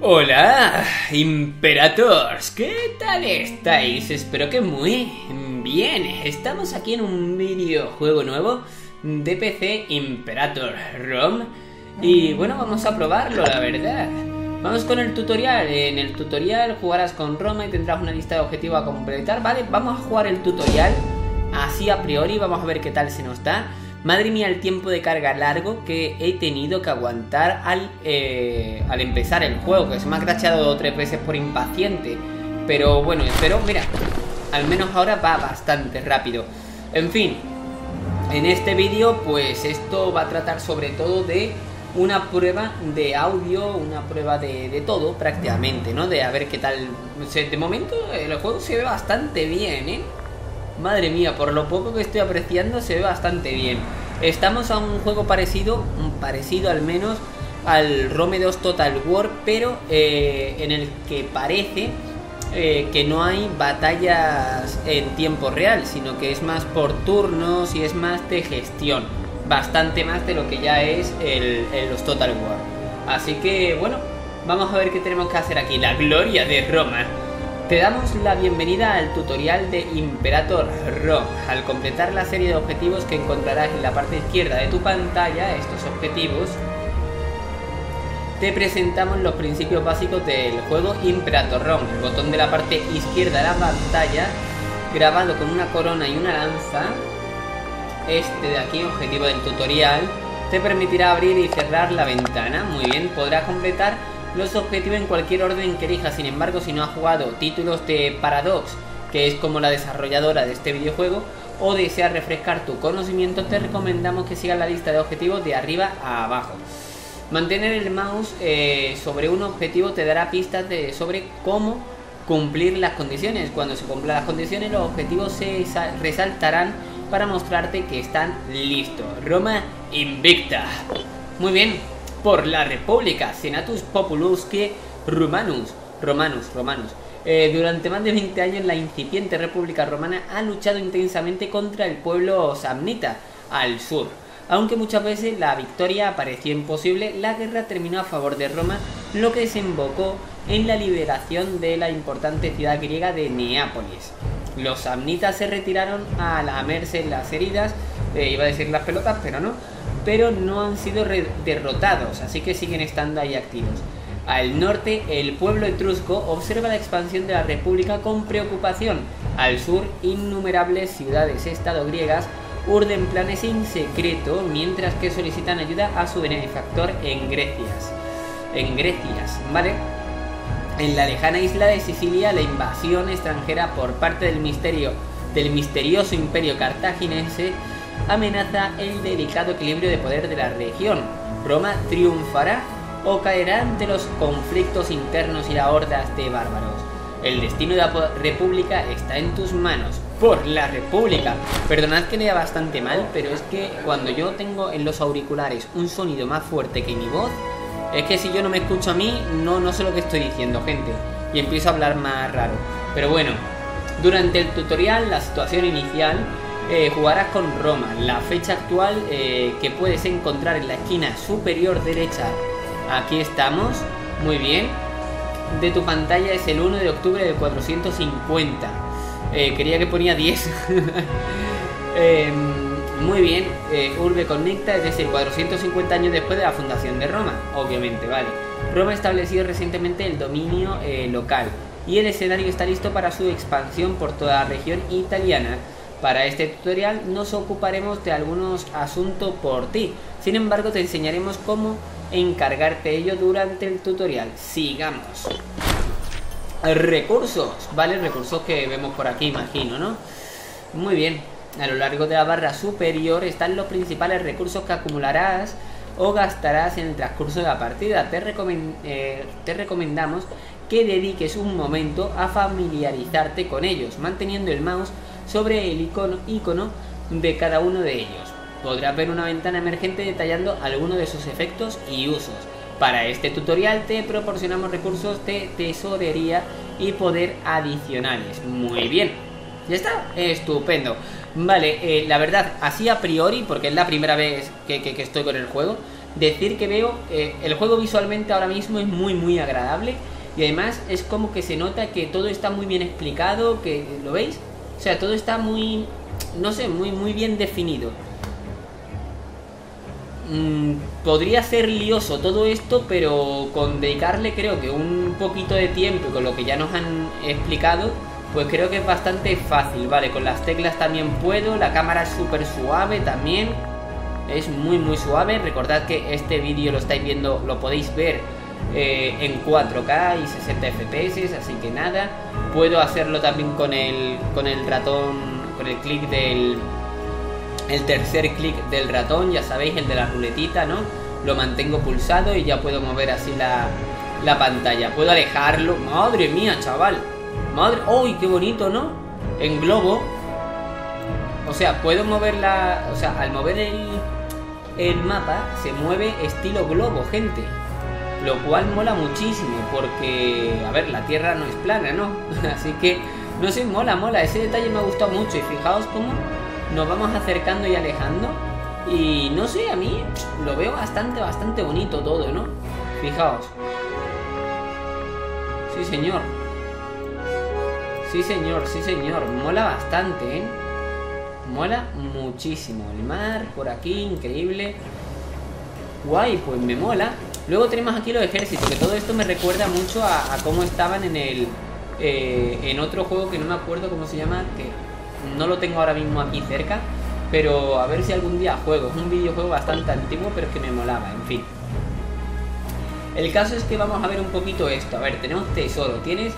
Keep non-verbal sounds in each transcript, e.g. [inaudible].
Hola, Imperators, ¿qué tal estáis? Espero que muy bien. Estamos aquí en un videojuego nuevo de PC Imperator ROM y bueno, vamos a probarlo, la verdad. Vamos con el tutorial. En el tutorial jugarás con Roma y tendrás una lista de objetivos a completar. Vale, vamos a jugar el tutorial así a priori, vamos a ver qué tal se nos da. Madre mía, el tiempo de carga largo que he tenido que aguantar al, eh, al empezar el juego, que se me ha crachado tres veces por impaciente. Pero bueno, espero, mira, al menos ahora va bastante rápido. En fin, en este vídeo pues esto va a tratar sobre todo de una prueba de audio, una prueba de, de todo prácticamente, ¿no? De a ver qué tal... De momento el juego se ve bastante bien, ¿eh? Madre mía, por lo poco que estoy apreciando se ve bastante bien. Estamos a un juego parecido, parecido al menos al Rome 2 Total War, pero eh, en el que parece eh, que no hay batallas en tiempo real, sino que es más por turnos y es más de gestión. Bastante más de lo que ya es el, los Total War. Así que bueno, vamos a ver qué tenemos que hacer aquí. La gloria de Roma. Te damos la bienvenida al tutorial de Imperator ROM. Al completar la serie de objetivos que encontrarás en la parte izquierda de tu pantalla, estos objetivos, te presentamos los principios básicos del juego Imperator ROM. El botón de la parte izquierda de la pantalla, grabado con una corona y una lanza, este de aquí, objetivo del tutorial, te permitirá abrir y cerrar la ventana. Muy bien, podrás completar los objetivos en cualquier orden que elijas. Sin embargo, si no has jugado títulos de Paradox, que es como la desarrolladora de este videojuego, o deseas refrescar tu conocimiento, te recomendamos que sigas la lista de objetivos de arriba a abajo. Mantener el mouse eh, sobre un objetivo te dará pistas de, sobre cómo cumplir las condiciones. Cuando se cumplan las condiciones, los objetivos se resaltarán para mostrarte que están listos. Roma invicta. Muy bien, por la República, Senatus Populusque Romanus, Romanus, Romanus. Eh, durante más de 20 años la incipiente República Romana ha luchado intensamente contra el pueblo samnita al sur. Aunque muchas veces la victoria pareció imposible, la guerra terminó a favor de Roma, lo que desembocó en la liberación de la importante ciudad griega de Neápolis. Los samnitas se retiraron a lamerse las heridas, eh, iba a decir las pelotas, pero no, pero no han sido derrotados, así que siguen estando ahí activos. Al norte, el pueblo etrusco observa la expansión de la República con preocupación. Al sur, innumerables ciudades-estado griegas urden planes en secreto mientras que solicitan ayuda a su benefactor en Grecias. En Grecias, ¿vale? En la lejana isla de Sicilia, la invasión extranjera por parte del misterio del misterioso imperio cartaginense amenaza el delicado equilibrio de poder de la región. Roma triunfará o caerá ante los conflictos internos y las hordas de bárbaros. El destino de la República está en tus manos. Por la República. Perdonad que lea bastante mal, pero es que cuando yo tengo en los auriculares un sonido más fuerte que mi voz, es que si yo no me escucho a mí, no, no sé lo que estoy diciendo, gente. Y empiezo a hablar más raro. Pero bueno, durante el tutorial, la situación inicial eh, jugarás con Roma. La fecha actual eh, que puedes encontrar en la esquina superior derecha. Aquí estamos. Muy bien. De tu pantalla es el 1 de octubre de 450. Eh, quería que ponía 10. [laughs] Em, muy bien. Urbe Connecta es decir, 450 años después de la fundación de Roma. Obviamente, vale. Roma ha establecido recientemente el dominio local. Y el escenario está listo para su expansión por toda la región italiana. Para este tutorial nos ocuparemos de algunos asuntos por ti, sin embargo te enseñaremos cómo encargarte ello durante el tutorial. Sigamos. Recursos, ¿vale? Recursos que vemos por aquí, imagino, ¿no? Muy bien. A lo largo de la barra superior están los principales recursos que acumularás o gastarás en el transcurso de la partida. Te, eh, te recomendamos que dediques un momento a familiarizarte con ellos, manteniendo el mouse sobre el icono, icono de cada uno de ellos. Podrás ver una ventana emergente detallando algunos de sus efectos y usos. Para este tutorial te proporcionamos recursos de tesorería y poder adicionales. Muy bien. ¿Ya está? Estupendo. Vale, eh, la verdad, así a priori, porque es la primera vez que, estoy con el juego, decir que veo, eh, el juego visualmente ahora mismo es muy muy agradable y además es como que se nota que todo está muy bien explicado, que lo veis, o sea, todo está muy, no sé, muy muy bien definido. Mm, podría ser lioso todo esto, pero con dedicarle creo que un poquito de tiempo con lo que ya nos han explicado, pues creo que es bastante fácil, vale, con las teclas también puedo, la cámara es súper suave también, es muy muy suave, recordad que este vídeo lo estáis viendo, lo podéis ver eh, en 4K y 60 FPS, así que nada, puedo hacerlo también con el, con el ratón, con el clic del, el tercer clic del ratón, ya sabéis, el de la ruletita, ¿no? Lo mantengo pulsado y ya puedo mover así la, la pantalla. Puedo alejarlo. Madre mía, chaval. Madre... ¡Uy, qué bonito, ¿no? En globo. O sea, puedo mover la... O sea, al mover el, el mapa se mueve estilo globo, gente. Lo cual mola muchísimo porque, a ver, la Tierra no es plana, ¿no? [laughs] Así que, no sé, mola, mola. Ese detalle me ha gustado mucho y fijaos cómo nos vamos acercando y alejando. Y no sé, a mí lo veo bastante, bastante bonito todo, ¿no? Fijaos. Sí, señor. Sí, señor, sí, señor. Mola bastante, ¿eh? Mola muchísimo. El mar por aquí, increíble. Guay, pues me mola. Luego tenemos aquí los ejércitos, que todo esto me recuerda mucho a, cómo estaban en el... Eh, en otro juego que no me acuerdo cómo se llama, que no lo tengo ahora mismo aquí cerca, pero a ver si algún día juego. Es un videojuego bastante antiguo, pero que me molaba, en fin. El caso es que vamos a ver un poquito esto. A ver, tenemos tesoro. Tienes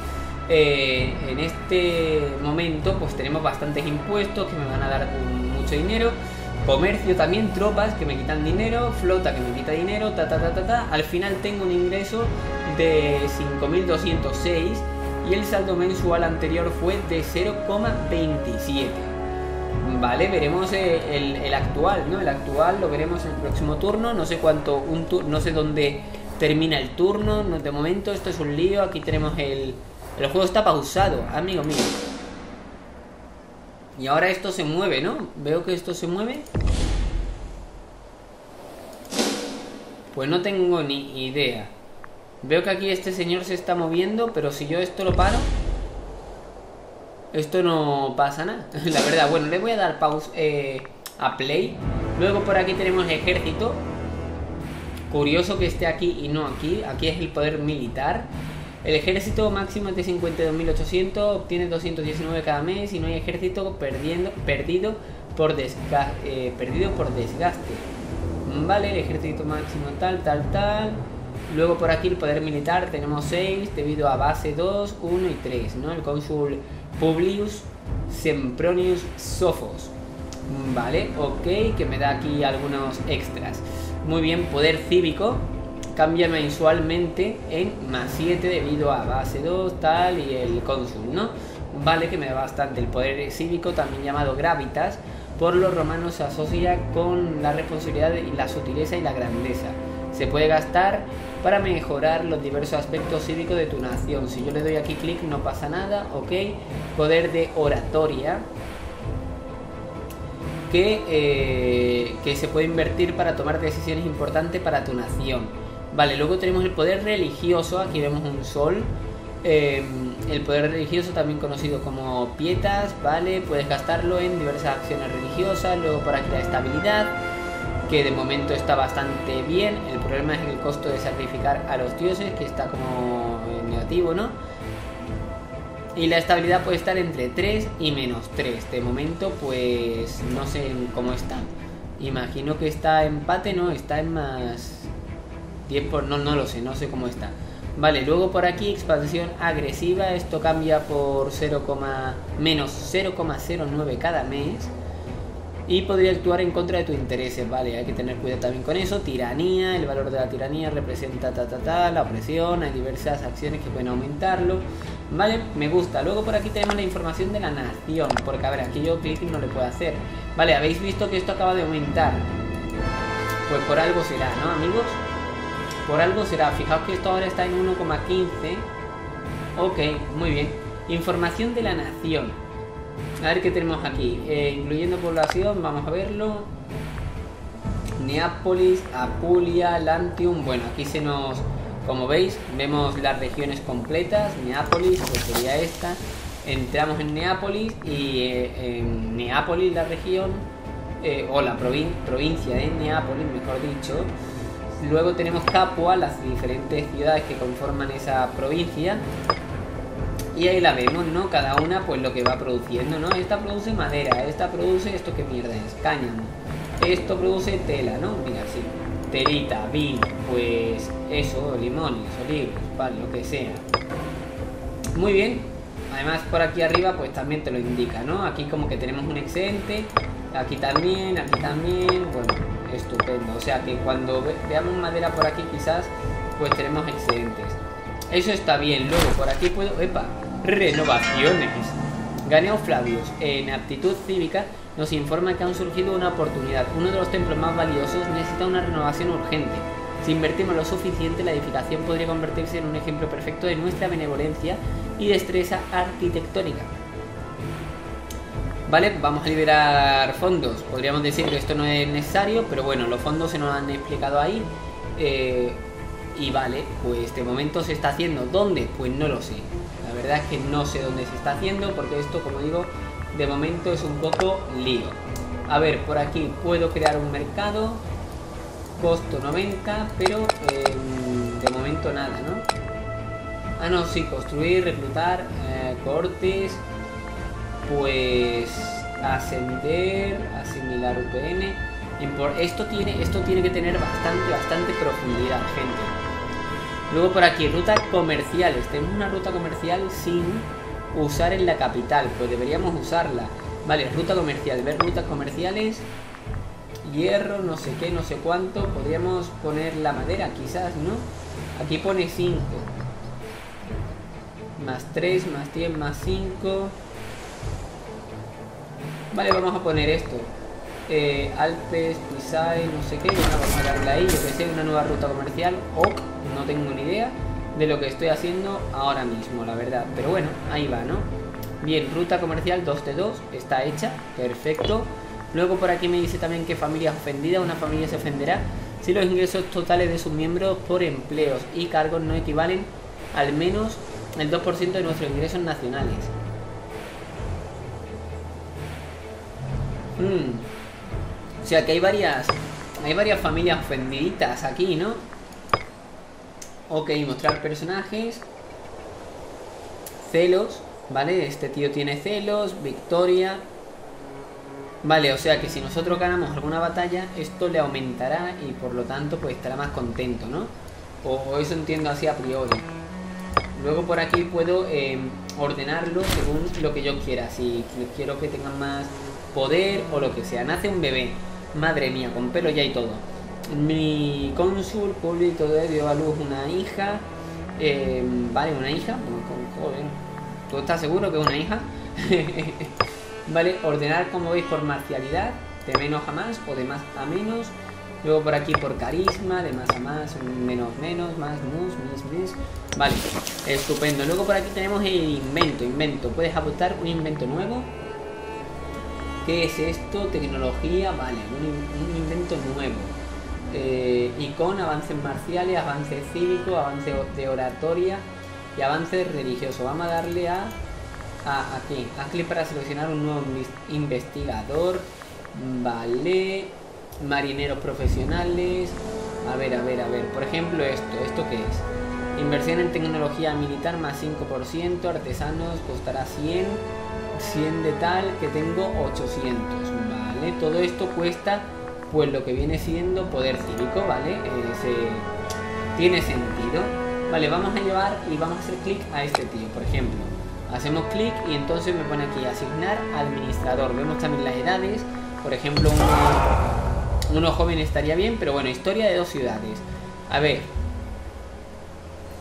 eh, en este momento, pues tenemos bastantes impuestos que me van a dar mucho dinero. Comercio también, tropas que me quitan dinero, flota que me quita dinero, ta ta ta ta ta. Al final tengo un ingreso de 5206 y el saldo mensual anterior fue de 0,27. Vale, veremos eh, el, actual, ¿no? El actual lo veremos el próximo turno. No sé cuánto, un no sé dónde termina el turno. De momento esto es un lío. Aquí tenemos el... El juego está pausado, amigo mío. Y ahora esto se mueve, ¿no? Veo que esto se mueve. Pues no tengo ni idea. Veo que aquí este señor se está moviendo, pero si yo esto lo paro, esto no pasa nada. [laughs] La verdad, bueno, le voy a dar pause eh, a play. Luego por aquí tenemos ejército. Curioso que esté aquí y no aquí. Aquí es el poder militar. El ejército máximo es de 52.800, obtiene 219 cada mes y no hay ejército perdiendo, perdido, por eh, perdido por desgaste. Vale, el ejército máximo tal, tal, tal. Luego por aquí el poder militar tenemos 6 debido a base 2, 1 y 3, ¿no? El cónsul Publius Sempronius Sophos. Vale, ok, que me da aquí algunos extras. Muy bien, poder cívico cambia mensualmente en más 7 debido a base 2, tal y el cónsul, ¿no? Vale, que me da bastante. El poder cívico, también llamado gravitas, por los romanos se asocia con la responsabilidad y la sutileza y la grandeza. Se puede gastar para mejorar los diversos aspectos cívicos de tu nación. Si yo le doy aquí clic no pasa nada, ok. Poder de oratoria. Que, eh, que se puede invertir para tomar decisiones importantes para tu nación. Vale, luego tenemos el poder religioso, aquí vemos un sol. Eh, el poder religioso también conocido como pietas, vale, puedes gastarlo en diversas acciones religiosas, luego por aquí la estabilidad, que de momento está bastante bien. El problema es el costo de sacrificar a los dioses, que está como negativo, ¿no? Y la estabilidad puede estar entre 3 y menos 3. De momento, pues no sé cómo está. Imagino que está empate, ¿no? Está en más 10 por... No, no lo sé, no sé cómo está. Vale, luego por aquí expansión agresiva. Esto cambia por 0, menos 0,09 cada mes y podría actuar en contra de tus intereses, ¿vale? Hay que tener cuidado también con eso. Tiranía, el valor de la tiranía representa ta, ta, ta, la opresión, hay diversas acciones que pueden aumentarlo, ¿vale? Me gusta. Luego por aquí tenemos la información de la nación, porque a ver, aquí yo clic no le puedo hacer. Vale, habéis visto que esto acaba de aumentar. Pues por algo será, ¿no, amigos? Por algo será. Fijaos que esto ahora está en 1,15. Ok, muy bien. Información de la nación. A ver qué tenemos aquí. Eh, incluyendo población, vamos a verlo. Neápolis, Apulia, Lantium. Bueno, aquí se nos, como veis, vemos las regiones completas. Neápolis, que sería esta. Entramos en Neápolis y eh, en Neápolis, la región, eh, o la provincia de Neápolis, mejor dicho. Luego tenemos Capua, las diferentes ciudades que conforman esa provincia. Y ahí la vemos, ¿no? Cada una pues lo que va produciendo, ¿no? Esta produce madera, esta produce esto que mierda es, cáñamo. Esto produce tela, ¿no? Mira, sí. Telita, vino, pues eso, limones, olivos, vale, lo que sea. Muy bien. Además por aquí arriba pues también te lo indica, ¿no? Aquí como que tenemos un excedente, aquí también, aquí también, bueno, estupendo. O sea que cuando veamos madera por aquí quizás pues tenemos excedentes. Eso está bien. Luego por aquí puedo... ¡Epa! Renovaciones. Ganeo Flavius, en aptitud cívica, nos informa que han surgido una oportunidad. Uno de los templos más valiosos necesita una renovación urgente. Si invertimos lo suficiente, la edificación podría convertirse en un ejemplo perfecto de nuestra benevolencia y destreza arquitectónica. Vale, vamos a liberar fondos. Podríamos decir que esto no es necesario, pero bueno, los fondos se nos han explicado ahí. Eh, y vale, pues de momento se está haciendo. ¿Dónde? Pues no lo sé. La verdad es que no sé dónde se está haciendo porque esto, como digo, de momento es un poco lío. A ver, por aquí puedo crear un mercado. Costo 90, pero em, de momento nada, ¿no? Ah, no, sí, construir, reclutar, eh, cortes, pues ascender, asimilar VPN. Esto tiene, esto tiene que tener bastante, bastante profundidad, gente. Luego por aquí, rutas comerciales. Tenemos una ruta comercial sin usar en la capital, pues deberíamos usarla. Vale, ruta comercial, ver rutas comerciales. Hierro, no sé qué, no sé cuánto. Podríamos poner la madera, quizás, ¿no? Aquí pone 5. Más 3, más 10, más 5. Vale, vamos a poner esto. Eh, Alpes, Pisae, no sé qué. Vamos a darle ahí, yo que una nueva ruta comercial. O no tengo ni idea de lo que estoy haciendo ahora mismo, la verdad. Pero bueno, ahí va, ¿no? Bien, ruta comercial 2 de 2 está hecha, perfecto. Luego por aquí me dice también que familia ofendida, una familia se ofenderá si los ingresos totales de sus miembros por empleos y cargos no equivalen al menos el 2% de nuestros ingresos nacionales. O sea que hay varias hay varias familias ofendiditas aquí, ¿no? Ok, mostrar personajes. Celos, ¿vale? Este tío tiene celos, victoria. Vale, o sea que si nosotros ganamos alguna batalla, esto le aumentará y por lo tanto pues estará más contento, ¿no? O, eso entiendo así a priori. Luego por aquí puedo em, ordenarlo según lo que yo quiera. Si quiero que tengan más poder o lo que sea. Nace un bebé. Madre mía, con pelo ya y todo mi cónsul público dio a luz una hija. Eh, vale, una hija. ¿Tú estás seguro que es una hija? [laughs] vale, ordenar como veis por marcialidad, de menos a más o de más a menos. Luego por aquí por carisma, de más a más, menos menos, más mus, mis, mis. Vale, estupendo. Luego por aquí tenemos el invento, invento. Puedes apuntar un invento nuevo. ¿Qué es esto? Tecnología, vale, un invento nuevo. Eh, y con avances marciales, avances cívicos, avances de oratoria y avances religiosos. Vamos a darle a, a a clic para seleccionar un nuevo investigador, vale, marineros profesionales, a ver, a ver, a ver, por ejemplo esto, ¿esto qué es? Inversión en tecnología militar más 5%, artesanos costará 100, 100 de tal que tengo 800, ¿vale? Todo esto cuesta pues lo que viene siendo poder cívico, ¿vale? Eh, tiene sentido. Vale, vamos a llevar y vamos a hacer clic a este tío, por ejemplo. Hacemos clic y entonces me pone aquí asignar administrador. Vemos también las edades. Por ejemplo, uno, uno joven estaría bien, pero bueno, historia de dos ciudades. A ver,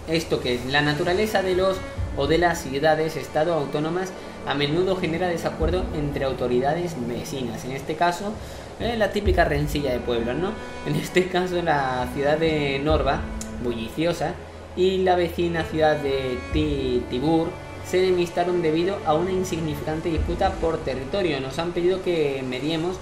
esto que es la naturaleza de los o de las ciudades, estado autónomas, a menudo genera desacuerdo entre autoridades vecinas. En este caso, eh, la típica rencilla de pueblos, ¿no? [laughs] En este caso la ciudad de Norba, bulliciosa, y la vecina ciudad de Tibur se enemistaron debido a una insignificante disputa por territorio. Nos han pedido que mediemos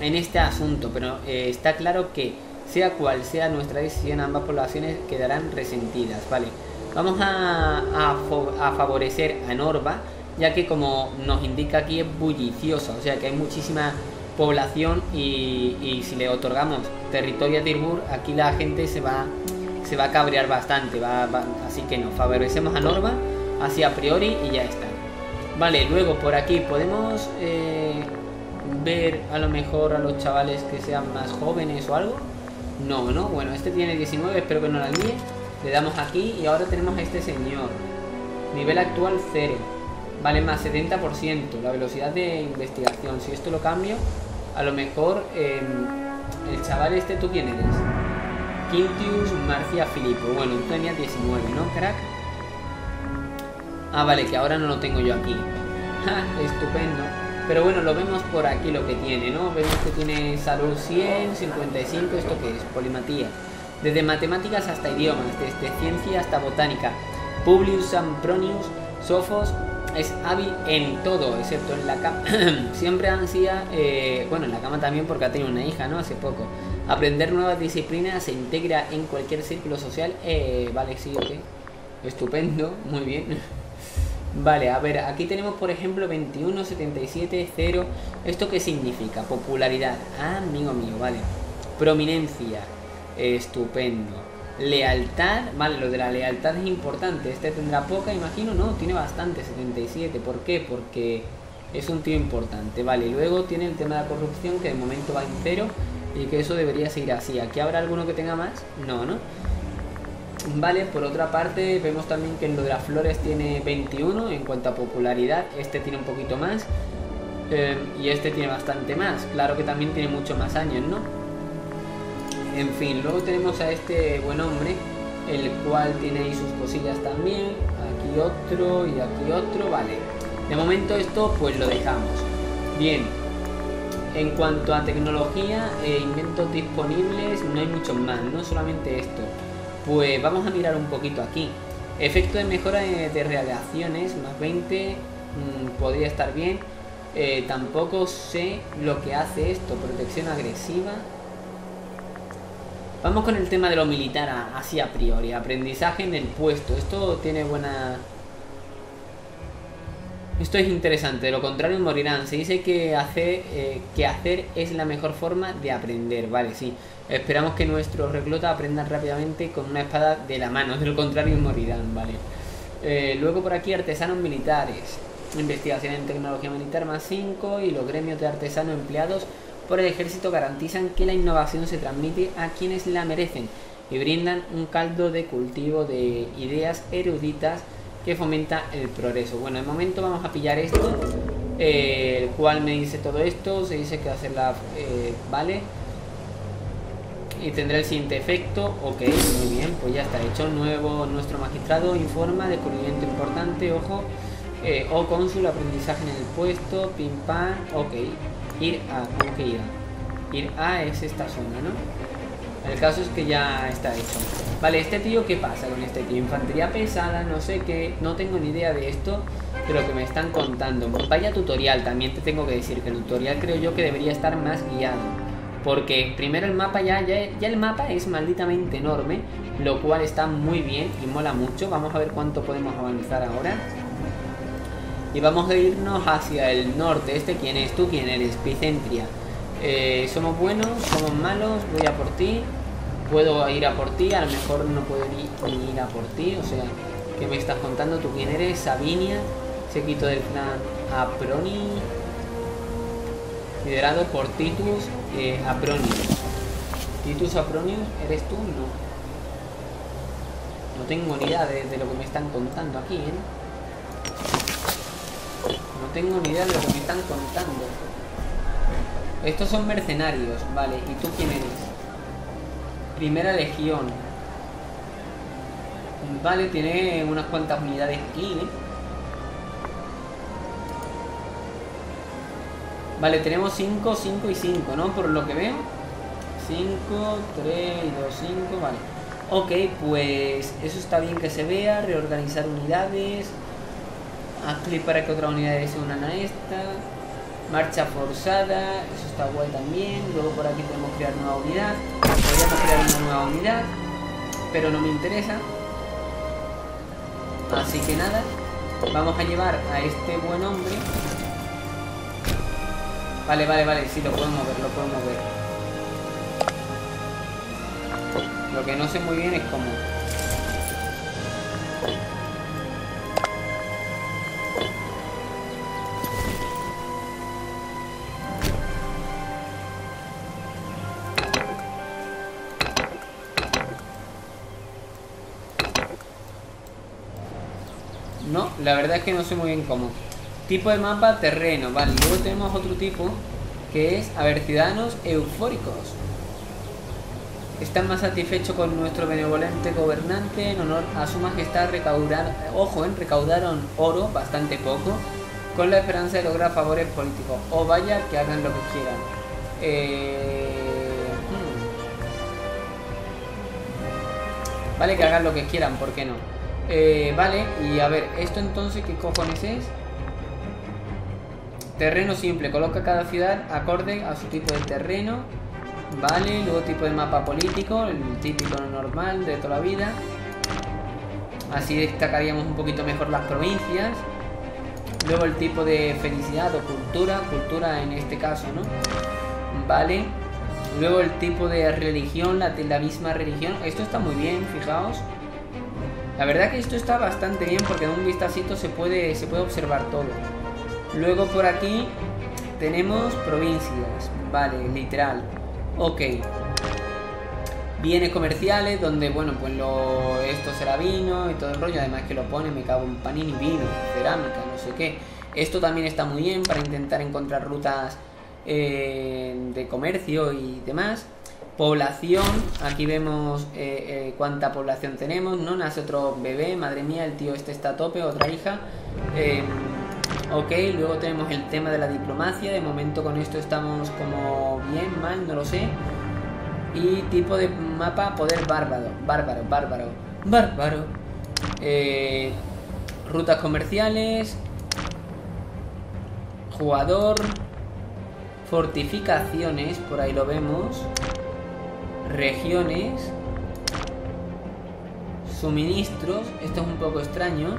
en este asunto, pero eh, está claro que sea cual sea nuestra decisión, ambas poblaciones quedarán resentidas, ¿vale? Vamos a, a, favorecer a Norba, ya que como nos indica aquí es bulliciosa, o sea que hay muchísima población y, si le otorgamos territorio a Tirbur, aquí la gente se va, se va a cabrear bastante, va, así que nos favorecemos a Norba, así a priori y ya está. Vale, luego por aquí podemos eh, ver a lo mejor a los chavales que sean más jóvenes o algo. No, no, bueno, este tiene 19, espero que no la líe. Le damos aquí y ahora tenemos a este señor. Nivel actual 0. Vale más 70%. La velocidad de investigación. Si esto lo cambio, a lo mejor em, el chaval este, ¿tú quién eres? Quintius Marcia Filippo. Bueno, tú tenías 19, ¿no, crack? Ah, vale, que ahora no lo tengo yo aquí. [laughs] Estupendo. Pero bueno, lo vemos por aquí lo que tiene, ¿no? Vemos que tiene salud 100, 55, ¿esto qué es? Polimatía. Desde matemáticas hasta idiomas, desde ciencia hasta botánica. Publius Sampronius, Sophos, es hábil en todo, excepto en la cama. [clears throat] Siempre ansía, eh, bueno, en la cama también porque ha tenido una hija, ¿no? Hace poco. Aprender nuevas disciplinas, se integra en cualquier círculo social. Eh, vale, sí, ok. Estupendo, muy bien. [laughs] Vale, a ver, aquí tenemos por ejemplo 21, 77, 0. ¿Esto qué significa? Popularidad. Ah, amigo mío, vale. Prominencia. Estupendo. Lealtad, vale, lo de la lealtad es importante. Este tendrá poca, imagino, no, tiene bastante, 77. ¿Por qué? Porque es un tío importante. Vale, luego tiene el tema de la corrupción que de momento va en cero y que eso debería seguir así. ¿Aquí habrá alguno que tenga más? No, ¿no? Vale, por otra parte vemos también que en lo de las flores tiene 21 en cuanto a popularidad, este tiene un poquito más eh, y este tiene bastante más, claro que también tiene mucho más años, ¿no? En fin, luego tenemos a este buen hombre, el cual tiene ahí sus cosillas también, aquí otro y aquí otro, vale. De momento esto pues lo dejamos. Bien, en cuanto a tecnología e inventos disponibles, no hay muchos más, no solamente esto. Pues vamos a mirar un poquito aquí. Efecto de mejora de reacciones, más 20, mm, podría estar bien. Eh, tampoco sé lo que hace esto. Protección agresiva. Vamos con el tema de lo militar así a priori. Aprendizaje en el puesto. Esto tiene buena esto es interesante, de lo contrario morirán. Se dice que hacer, eh, que hacer es la mejor forma de aprender, vale, sí. Esperamos que nuestros reclutas aprendan rápidamente con una espada de la mano, de lo contrario morirán, vale. Eh, luego por aquí artesanos militares. Investigación en tecnología militar más 5 y los gremios de artesanos empleados por el ejército garantizan que la innovación se transmite a quienes la merecen y brindan un caldo de cultivo de ideas eruditas que fomenta el progreso. Bueno, de momento vamos a pillar esto, eh, el cual me dice todo esto, se dice que hacerla, eh, vale, y tendrá el siguiente efecto, ok, muy bien, pues ya está hecho, nuevo, nuestro magistrado informa, descubrimiento importante, ojo, eh, o cónsul, aprendizaje en el puesto, pim pam, ok, ir a, ¿cómo que ir a? Ir a es esta zona, ¿no? El caso es que ya está hecho. Vale, este tío, ¿qué pasa con este tío? Infantería pesada, no sé qué, no tengo ni idea de esto, pero que me están contando. Vaya tutorial, también te tengo que decir que el tutorial creo yo que debería estar más guiado. Porque primero el mapa ya, ya, ya el mapa es malditamente enorme, lo cual está muy bien y mola mucho. Vamos a ver cuánto podemos avanzar ahora. Y vamos a irnos hacia el norte. ¿Este quién es? ¿Tú quién eres? Picentria. Eh, somos buenos, somos malos, voy a por ti, puedo ir a por ti, a lo mejor no puedo ni ir a por ti, o sea, ¿qué me estás contando? ¿Tú quién eres? Sabinia, quitó del clan Aproni, liderado por Titus eh, Apronius. Titus Apronius, ¿eres tú? No. No tengo ni idea de, de lo que me están contando aquí, ¿eh? Tengo ni idea de lo que me están contando. Estos son mercenarios, vale. ¿Y tú quién eres? Primera Legión. Vale, tiene unas cuantas unidades aquí, ¿eh? Vale, tenemos 5, 5 y 5, ¿no? Por lo que veo. 5, 3 2, 5, vale. Ok, pues eso está bien que se vea. Reorganizar unidades. Haz clic para que otras unidades se unan a esta. Marcha forzada, eso está guay también. Luego por aquí podemos crear nueva unidad. Podríamos crear una nueva unidad, pero no me interesa. Así que nada, vamos a llevar a este buen hombre. Vale, vale, vale, sí, lo puedo mover, lo puedo mover. Lo que no sé muy bien es cómo. Es que no sé muy bien cómo. Tipo de mapa, terreno, vale. Luego tenemos otro tipo que es, a ver, ciudadanos eufóricos. Están más satisfechos con nuestro benevolente gobernante en honor a su majestad recaudar, ojo, en recaudaron oro, bastante poco, con la esperanza de lograr favores políticos. O vaya, que hagan lo que quieran. Eh, hmm. Vale, que hagan lo que quieran, ¿por qué no? Eh, vale, y a ver, ¿esto entonces qué cojones es? Terreno simple, coloca cada ciudad acorde a su tipo de terreno. Vale, luego tipo de mapa político, el típico normal de toda la vida. Así destacaríamos un poquito mejor las provincias. Luego el tipo de felicidad o cultura, cultura en este caso, ¿no? Vale. Luego el tipo de religión, la, la misma religión. Esto está muy bien, fijaos. La verdad que esto está bastante bien porque de un vistacito se puede, se puede observar todo. Luego por aquí tenemos provincias, vale, literal. Ok. Bienes comerciales donde, bueno, pues lo, esto será vino y todo el rollo. Además que lo pone, me cago en panini, vino, cerámica, no sé qué. Esto también está muy bien para intentar encontrar rutas eh, de comercio y demás. Población, aquí vemos eh, eh, cuánta población tenemos, ¿no? Nace otro bebé, madre mía, el tío este está a tope, otra hija. Eh, ok, luego tenemos el tema de la diplomacia, de momento con esto estamos como bien, mal, no lo sé. Y tipo de mapa, poder bárbaro, bárbaro, bárbaro, bárbaro. rutas comerciales, jugador, fortificaciones, por ahí lo vemos regiones, suministros, esto es un poco extraño,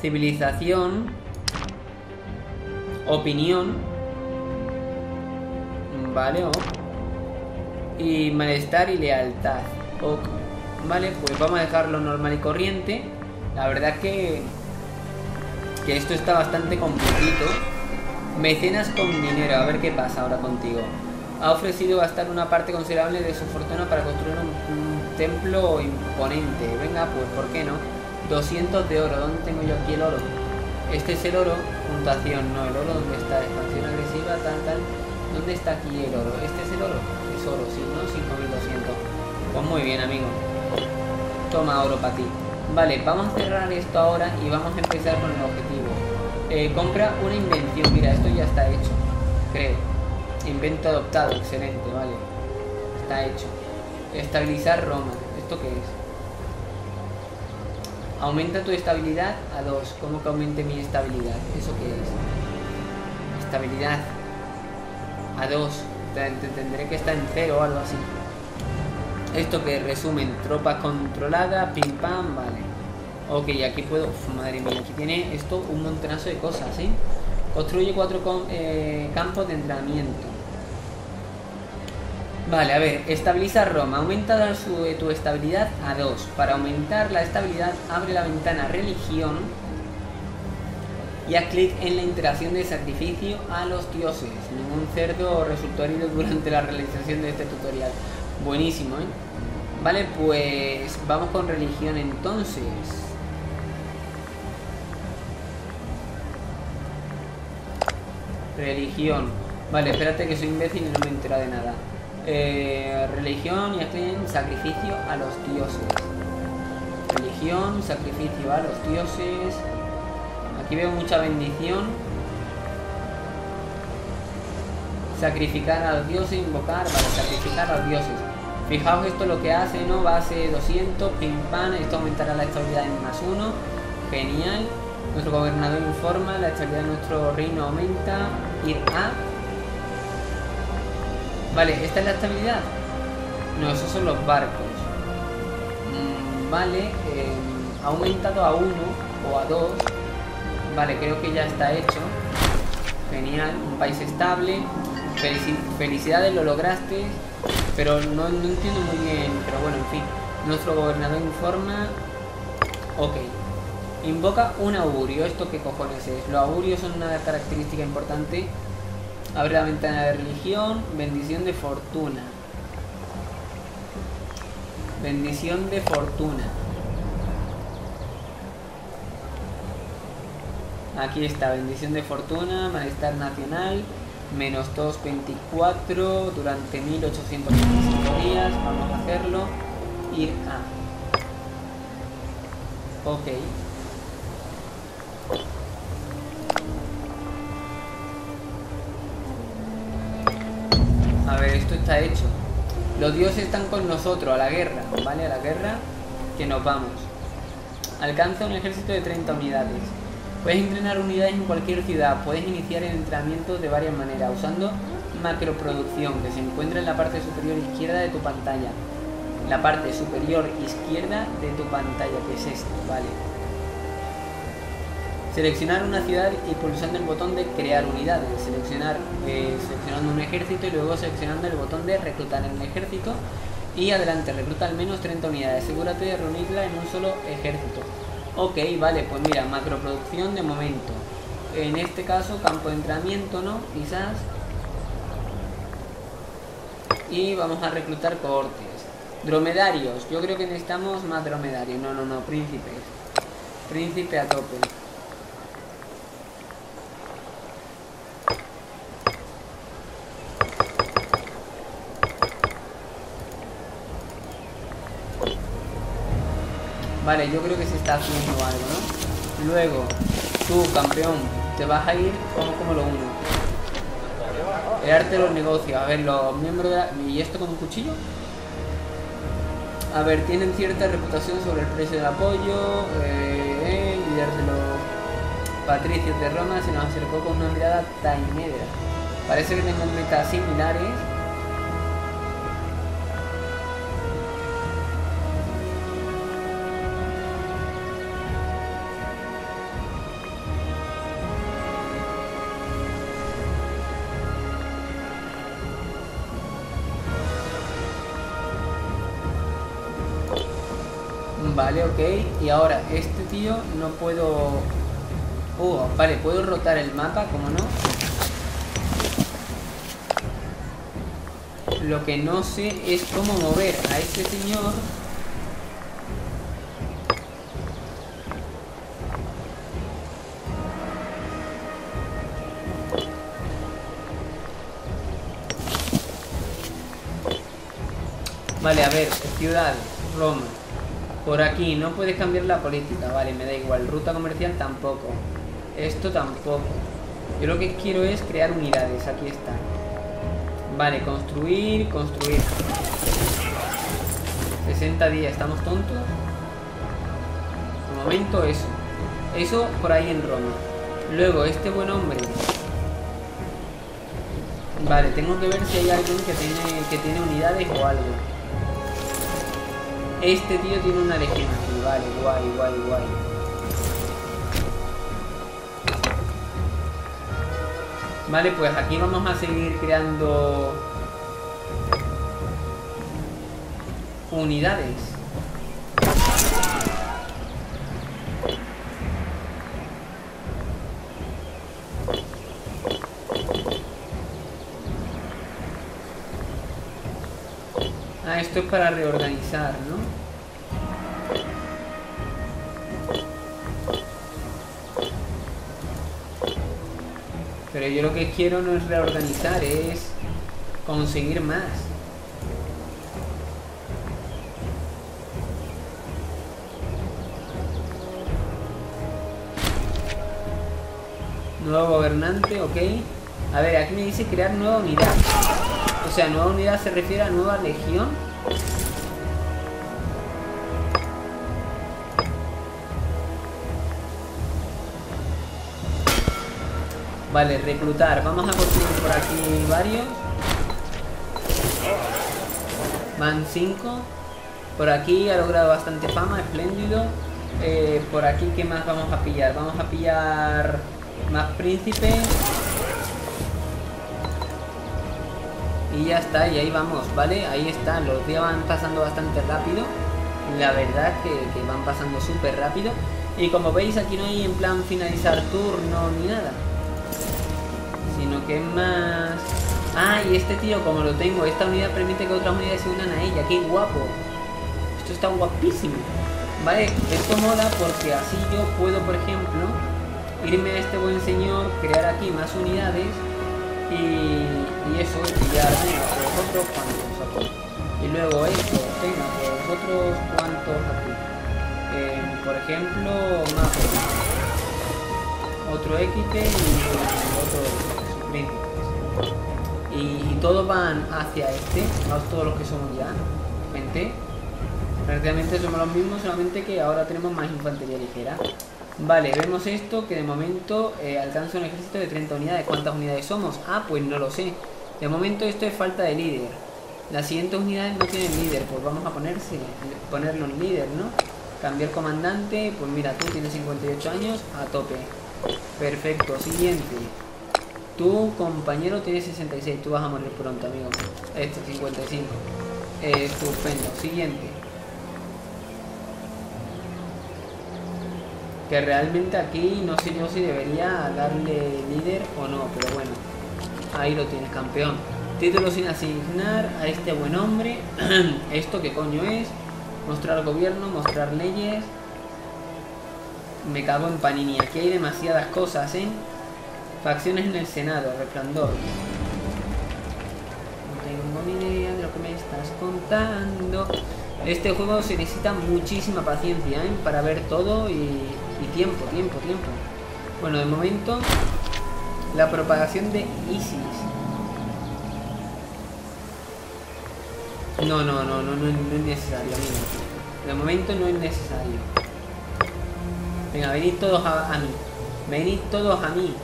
civilización, opinión, vale, y malestar y lealtad. Vale, pues vamos a dejarlo normal y corriente. La verdad que, que esto está bastante completito. Mecenas con dinero, a ver qué pasa ahora contigo ha ofrecido gastar una parte considerable de su fortuna para construir un, templo imponente. Venga, pues, ¿por qué no? 200 de oro. ¿Dónde tengo yo aquí el oro? Este es el oro. Puntuación, no. El oro, ¿dónde está? Expansión agresiva, tal, tal. ¿Dónde está aquí el oro? ¿Este es el oro? Es oro, sí, ¿no? 5200. Pues muy bien, amigo. Toma oro para ti. Vale, vamos a cerrar esto ahora y vamos a empezar con el objetivo. Eh, compra una invención. Mira, esto ya está hecho. Creo. Invento adoptado, excelente, vale. Está hecho. Estabilizar Roma. ¿Esto qué es? Aumenta tu estabilidad a 2. ¿Cómo que aumente mi estabilidad? ¿Eso qué es? Estabilidad a 2. Tendré que estar en 0 o algo así. Esto que resumen, tropas controladas, pim pam, vale. Ok, aquí puedo... madre mía, aquí tiene esto un montonazo de cosas, ¿eh? Construye cuatro eh, campos de entrenamiento. Vale, a ver, estabiliza Roma. Aumenta su, tu estabilidad a 2. Para aumentar la estabilidad, abre la ventana religión y haz clic en la interacción de sacrificio a los dioses. Ningún cerdo resultó herido durante la realización de este tutorial. Buenísimo, ¿eh? Vale, pues vamos con religión entonces. Religión. Vale, espérate que soy imbécil y no me entera de nada. Eh, religión y aquí en sacrificio a los dioses. Religión, sacrificio a los dioses. Aquí veo mucha bendición. Sacrificar a los dioses, invocar, vale, sacrificar a los dioses. Fijaos esto lo que hace, ¿no? Base 200, pim pam, esto aumentará la estabilidad en más uno. Genial. Nuestro gobernador informa, la estabilidad de nuestro reino aumenta. Ir a... Vale, ¿esta es la estabilidad? No, esos son los barcos. Mm, vale, eh, ha aumentado a uno o a dos. Vale, creo que ya está hecho. Genial, un país estable. felicidades, lo lograste. Pero no, no entiendo muy bien. Pero bueno, en fin. Nuestro gobernador informa. Ok. Invoca un augurio. ¿Esto qué cojones es? Los augurios son una característica importante. Abre la ventana de religión. Bendición de fortuna. Bendición de fortuna. Aquí está, bendición de fortuna, malestar nacional, menos 224 durante 1825 días. Vamos a hacerlo. Ir a. Ok. Está hecho. Los dioses están con nosotros, a la guerra, ¿vale? A la guerra, que nos vamos. Alcanza un ejército de 30 unidades. Puedes entrenar unidades en cualquier ciudad. Puedes iniciar el entrenamiento de varias maneras, usando macroproducción, que se encuentra en la parte superior izquierda de tu pantalla. La parte superior izquierda de tu pantalla, que es esto, ¿vale? Seleccionar una ciudad y pulsando el botón de crear unidades. Seleccionar, eh, seleccionando un ejército y luego seleccionando el botón de reclutar en un ejército. Y adelante, recluta al menos 30 unidades. Asegúrate de reunirla en un solo ejército. Ok, vale, pues mira, macroproducción de momento. En este caso, campo de entrenamiento, ¿no? Quizás. Y vamos a reclutar cohortes. Dromedarios. Yo creo que necesitamos más dromedarios. No, no, no, príncipes. Príncipe a tope. Vale, yo creo que se está haciendo algo, ¿no? Luego, tú, campeón, te vas a ir como, como lo uno. El arte los negocios. A ver, los miembros de la... ¿Y esto con un cuchillo? A ver, tienen cierta reputación sobre el precio del apoyo. Eh, líder de los patricios de Roma se nos acercó con una mirada taimera. Parece que tenemos metas similares no puedo... Uh, vale, puedo rotar el mapa, como no. Lo que no sé es cómo mover a este señor Vale, a ver, ciudad, Roma. Por aquí, no puedes cambiar la política, vale, me da igual. Ruta comercial tampoco. Esto tampoco. Yo lo que quiero es crear unidades, aquí está. Vale, construir, construir. 60 días, ¿estamos tontos? De momento eso. Eso por ahí en Roma. Luego, este buen hombre. Vale, tengo que ver si hay alguien que tiene, que tiene unidades o algo. Este tío tiene una legión aquí, vale, guay, guay, guay. Vale, pues aquí vamos a seguir creando unidades. Ah, esto es para reorganizar, ¿no? Pero yo lo que quiero no es reorganizar, es conseguir más. Nuevo gobernante, ok. A ver, aquí me dice crear nueva unidad. O sea, nueva unidad se refiere a nueva legión. Vale, reclutar. Vamos a construir por aquí varios. Van 5. Por aquí ha logrado bastante fama, espléndido. Eh, por aquí, ¿qué más vamos a pillar? Vamos a pillar más príncipes. Y ya está, y ahí vamos, ¿vale? Ahí están, los días van pasando bastante rápido. La verdad que, que van pasando súper rápido. Y como veis, aquí no hay en plan finalizar turno ni nada. Que más... Ah, y este tío, como lo tengo, esta unidad permite que otras unidades se unan a ella. ¡Qué guapo! Esto está guapísimo. Vale, esto mola porque así yo puedo, por ejemplo, irme a este buen señor, crear aquí más unidades y, eso, pillarme a vosotros cuantos Y luego esto, tenga por vosotros cuantos aquí. Eh, por ejemplo, más otro equipe y otro Y, todos van hacia este, vamos todos los que somos ya, gente. Prácticamente somos los mismos, solamente que ahora tenemos más infantería ligera. Vale, vemos esto, que de momento eh, alcanza un ejército de 30 unidades. ¿Cuántas unidades somos? Ah, pues no lo sé. De momento esto es falta de líder. Las siguientes unidades no tienen líder, pues vamos a ponerse, ponerlo en líder, ¿no? Cambiar comandante, pues mira, tú tienes 58 años, a tope. Perfecto, siguiente. Tu compañero tiene 66, tú vas a morir pronto, amigo. Este, 55. estupendo, siguiente. que realmente aquí no sé yo si debería darle líder o no, pero bueno, ahí lo tienes, campeón. Título sin asignar a este buen hombre. [clears throat] ¿Esto qué coño es? Mostrar gobierno, mostrar leyes. Me cago en Panini. Aquí hay demasiadas cosas, ¿eh? Facciones en el Senado, resplandor. No tengo ni idea de lo que me estás contando. Este juego se necesita muchísima paciencia, ¿eh? Para ver todo y tiempo, tiempo, tiempo. Bueno, de momento, la propagación de ISIS. No, no, no, no, no, es necesario, amigo. De momento no es necesario. Venga, venid todos a, a mí. Venid todos a mí.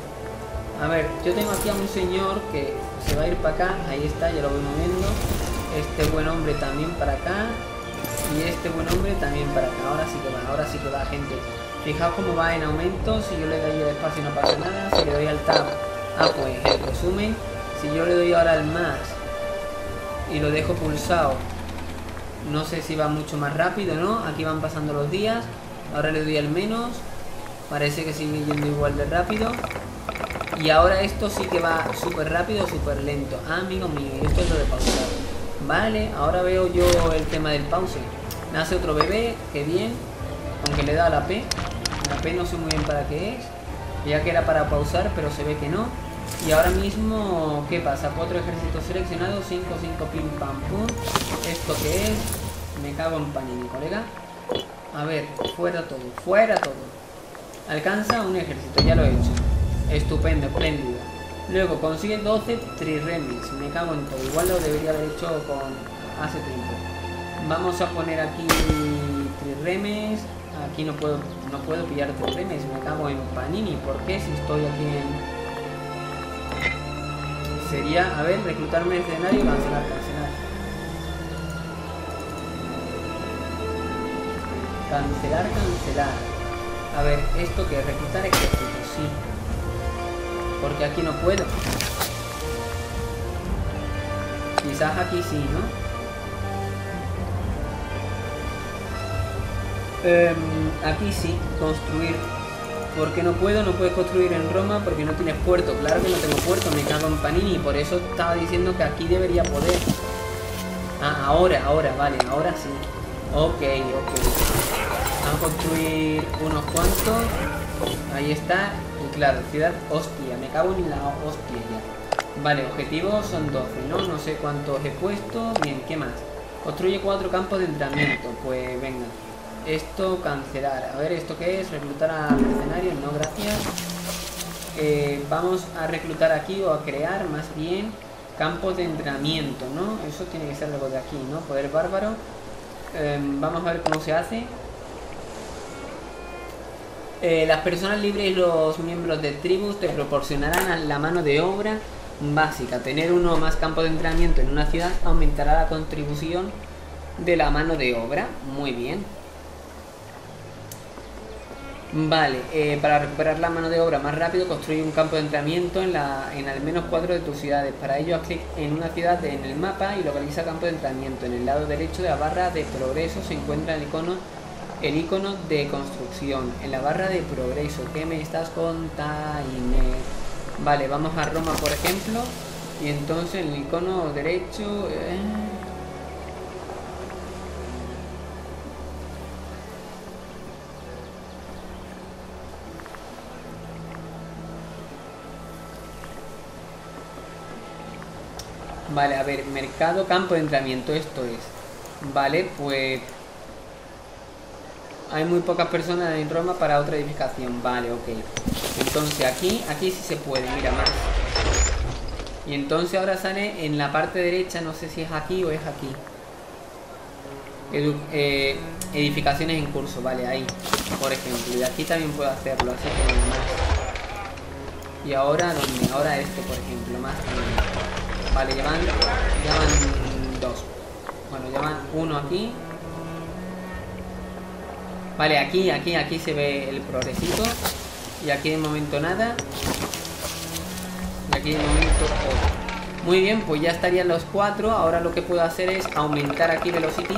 A ver, yo tengo aquí a un señor que se va a ir para acá. Ahí está, ya lo voy moviendo. Este buen hombre también para acá. Y este buen hombre también para acá. Ahora sí que va, ahora sí que va, gente. Fijaos cómo va en aumento, si yo le doy el espacio no pasa nada, si le doy al tab, ah pues el resumen, si yo le doy ahora al más y lo dejo pulsado, no sé si va mucho más rápido, ¿no? Aquí van pasando los días, ahora le doy al menos, parece que sigue yendo igual de rápido, y ahora esto sí que va súper rápido, súper lento, ah, amigo mío, esto es lo de pausar, vale, ahora veo yo el tema del pause, nace otro bebé, qué bien, aunque le da la P, la P no sé muy bien para qué es. Ya que era para pausar, pero se ve que no. Y ahora mismo, ¿qué pasa? Cuatro ejércitos seleccionados, 5, 5, pim, pam, pum. ¿Esto qué es? Me cago en panini, colega. A ver, fuera todo, fuera todo. Alcanza un ejército, ya lo he hecho. Estupendo, espléndido. Luego consigue 12 triremes. Me cago en todo. Igual lo debería haber hecho con hace tiempo. Vamos a poner aquí triremes. Aquí no puedo no puedo pillar remes, me cago en Panini. ¿Por qué si estoy aquí en...? Sería, a ver, reclutar mercenario, cancelar, cancelar. Cancelar, cancelar. A ver, esto que reclutar ejército, sí. Porque aquí no puedo. Quizás aquí sí, ¿no? Em, aquí sí, construir. Porque no puedo, no puedes construir en Roma porque no tienes puerto. Claro que no tengo puerto, me cago en Panini. Por eso estaba diciendo que aquí debería poder. Ah, ahora, ahora, vale, ahora sí. Ok, ok. Vamos a construir unos cuantos. Ahí está. Y claro, ciudad hostia. Me cago en la hostia ya. Vale, objetivos son 12, ¿no? No sé cuántos he puesto. Bien, ¿qué más? Construye cuatro campos de entrenamiento. Pues venga. Esto cancelar. A ver, ¿esto qué es? Reclutar a mercenarios. No, gracias. Eh, vamos a reclutar aquí o a crear más bien campos de entrenamiento, ¿no? Eso tiene que ser algo de aquí, ¿no? Poder bárbaro. Em, vamos a ver cómo se hace. Eh, las personas libres y los miembros de tribus te proporcionarán la mano de obra básica. Tener uno más campo de entrenamiento en una ciudad aumentará la contribución de la mano de obra. Muy bien. Vale, eh, para recuperar la mano de obra más rápido, construye un campo de entrenamiento en, la, en al menos cuatro de tus ciudades. Para ello, haz clic en una ciudad en el mapa y localiza campo de entrenamiento. En el lado derecho de la barra de progreso se encuentra el icono, el icono de construcción. En la barra de progreso, ¿qué me estás contando? Vale, vamos a Roma, por ejemplo. Y entonces el icono derecho... Eh, Vale, a ver, mercado, campo de entrenamiento, esto es. Vale, pues... Hay muy pocas personas en Roma para otra edificación. Vale, ok. Entonces aquí, aquí sí se puede, mira más. Y entonces ahora sale en la parte derecha, no sé si es aquí o es aquí. Eh, edificaciones en curso, vale, ahí. Por ejemplo, y aquí también puedo hacerlo, así que más. Y ahora, ¿dónde? Ahora este, por ejemplo, más. Vale, llevan, llevan dos. Bueno, llevan uno aquí. Vale, aquí, aquí, aquí se ve el progresito. Y aquí de momento nada. Y aquí de momento Muy bien, pues ya estarían los cuatro. Ahora lo que puedo hacer es aumentar aquí Velocity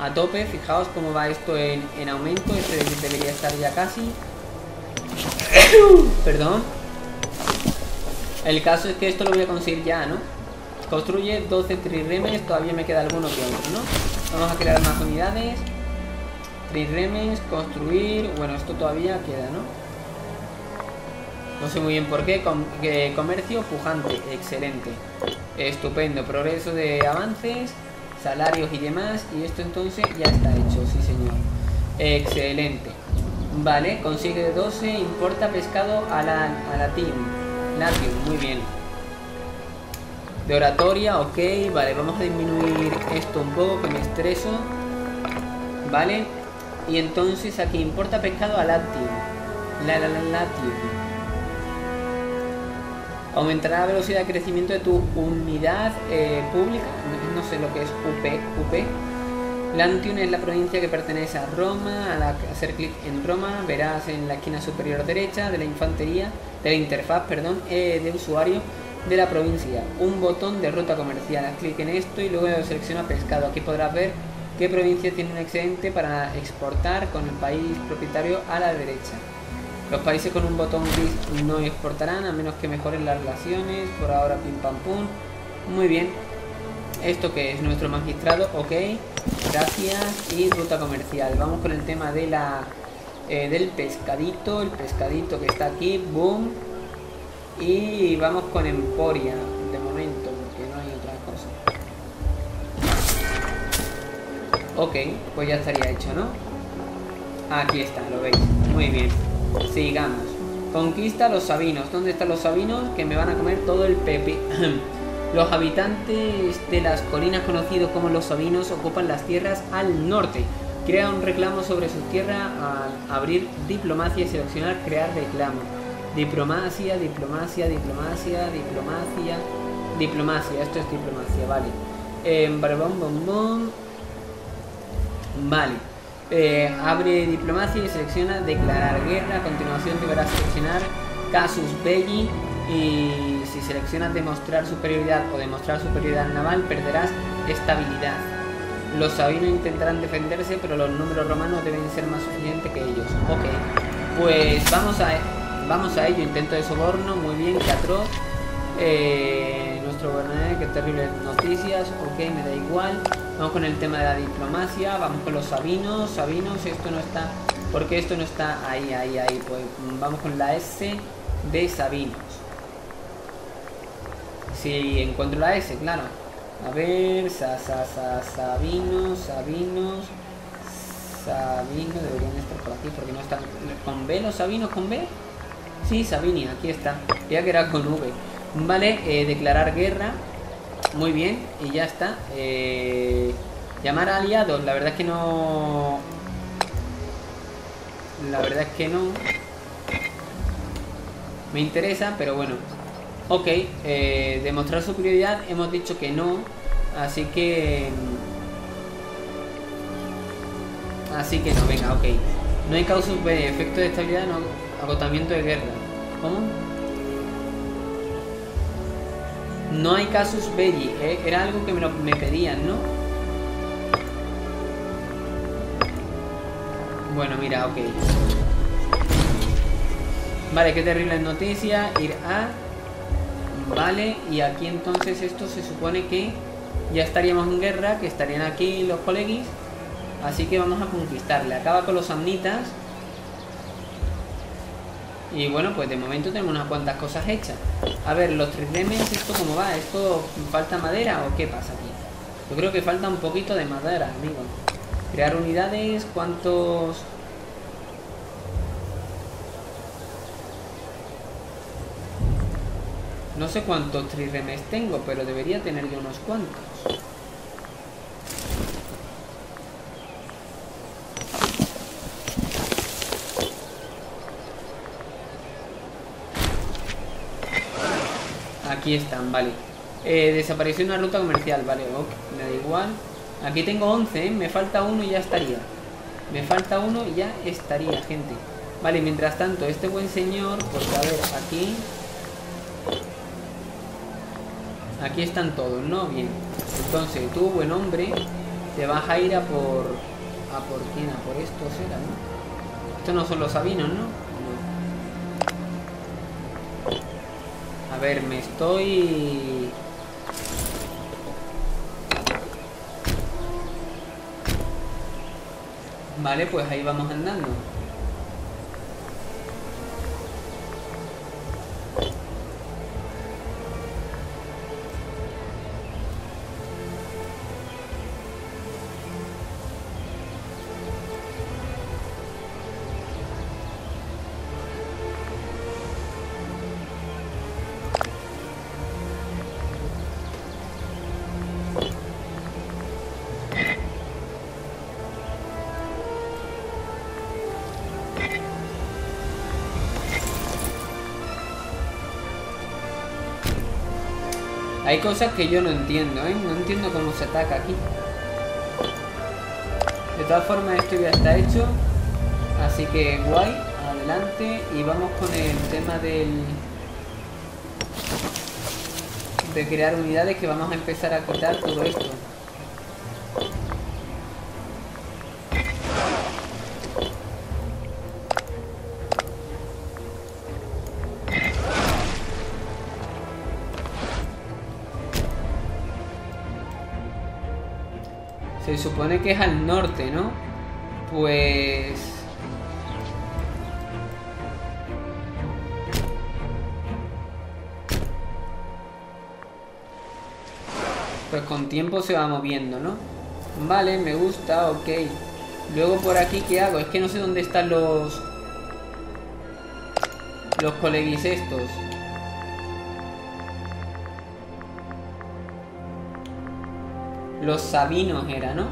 a tope. Fijaos cómo va esto en, en aumento. Este debería estar ya casi. [coughs] Perdón. El caso es que esto lo voy a conseguir ya, ¿no? Construye 12 trirremes, todavía me queda alguno que otro, ¿no? Vamos a crear más unidades. Trirremes, construir... Bueno, esto todavía queda, ¿no? No sé muy bien por qué. comercio pujante, excelente. Estupendo. Progreso de avances, salarios y demás. Y esto entonces ya está hecho, sí señor. Excelente. Vale, consigue 12, importa pescado a la, a la team. Latium, muy bien. De oratoria, ok, vale, vamos a disminuir esto un poco, que me estreso. Vale. Y entonces aquí importa pescado a Latium. La, la, la. Aumentará la velocidad de crecimiento de tu unidad eh, pública. No, sé lo que es UP. UP. Lantium es la provincia que pertenece a Roma. Al hacer clic en Roma, verás en la esquina superior derecha de la infantería, de la interfaz, perdón, eh, de usuario de la provincia. Un botón de ruta comercial. Haz clic en esto y luego selecciona pescado. Aquí podrás ver qué provincia tiene un excedente para exportar con el país propietario a la derecha. Los países con un botón gris no exportarán a menos que mejoren las relaciones. Por ahora pim pam pum. Muy bien. Esto que es nuestro magistrado, ok. Gracias. Y ruta comercial. Vamos con el tema de la eh, del pescadito. El pescadito que está aquí. Boom. Y vamos con Emporia Ok, pues ya estaría hecho, ¿no? Aquí está, lo veis. Muy bien. Sigamos. Conquista los sabinos. ¿Dónde están los sabinos? Que me van a comer todo el pepe. [clears throat] los habitantes de las colinas conocidos como los sabinos ocupan las tierras al norte. Crea un reclamo sobre su tierra al abrir diplomacia y seleccionar crear reclamo. Diplomacia, diplomacia, diplomacia, diplomacia, diplomacia. Esto es diplomacia, vale. Eh, Vale. Eh, abre diplomacia y selecciona declarar guerra. A continuación deberás seleccionar casus belli. Y si seleccionas demostrar superioridad o demostrar superioridad naval, perderás estabilidad. Los sabinos intentarán defenderse, pero los números romanos deben ser más suficientes que ellos. Ok, pues vamos a Vamos a ello, intento de soborno, muy bien, que atroz. Eh, nuestro gobernador, qué terribles noticias, ok, me da igual. Vamos con el tema de la diplomacia, vamos con los sabinos, sabinos, esto no está, porque esto no está ahí, ahí, ahí, pues vamos con la S de sabinos. Si encuentro la S, claro. A ver, sa, sa, sa, sabinos, sabinos, sabinos, deberían estar por aquí porque no están con B los sabinos con B. Sí, Sabini, aquí está. Ya que era con V. Vale, eh, declarar guerra. Muy bien, y ya está. Eh, llamar a aliados, la verdad es que no... la verdad es que no. Me interesa, pero bueno. Ok, eh, demostrar superioridad hemos dicho que no. Así que... Así que no, venga, ok. No hay causa efecto de estabilidad, no. Agotamiento de guerra. ¿Cómo? No hay casus belli, ¿eh? era algo que me, pedían, ¿no? Bueno, mira, ok. Vale, qué terrible noticia. Ir a... Vale, y aquí entonces esto se supone que ya estaríamos en guerra, que estarían aquí los colegis. Así que vamos a conquistarle. Acaba con los amnitas. Y bueno, pues de momento tenemos unas cuantas cosas hechas. A ver, los 3DM, ¿esto cómo va? ¿Esto falta madera o qué pasa aquí? Yo creo que falta un poquito de madera, amigo. Crear unidades, ¿cuántos...? No sé cuántos triremes tengo, pero debería tener yo unos cuantos. Aquí están, vale. Eh, desapareció una ruta comercial, vale, ok, me da igual. Aquí tengo 11, ¿eh? me falta uno y ya estaría. Me falta uno y ya estaría, gente. Vale, mientras tanto, este buen señor, pues a ver, aquí... Aquí están todos, ¿no? Bien. Entonces, tú, buen hombre, te vas a ir a por... ¿A por quién? A por estos era, ¿no? Estos no son los sabinos, ¿no? Ver, me estoy... Vale, pues ahí vamos andando. Hay cosas que yo no entiendo, ¿eh? No entiendo cómo se ataca aquí. De todas formas, esto ya está hecho. Así que guay, adelante. Y vamos con el tema del... De crear unidades que vamos a empezar a quitar todo esto. Supone que es al norte, ¿no? Pues... Pues con tiempo se va moviendo, ¿no? Vale, me gusta, ok. Luego por aquí, ¿qué hago? Es que no sé dónde están los... Los coleguis estos. Los sabinos era, ¿no?